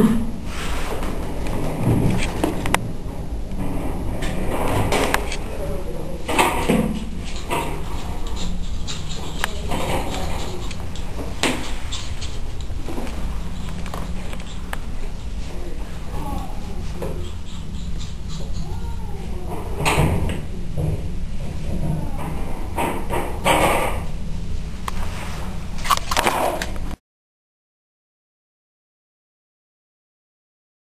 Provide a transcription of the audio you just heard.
Whew.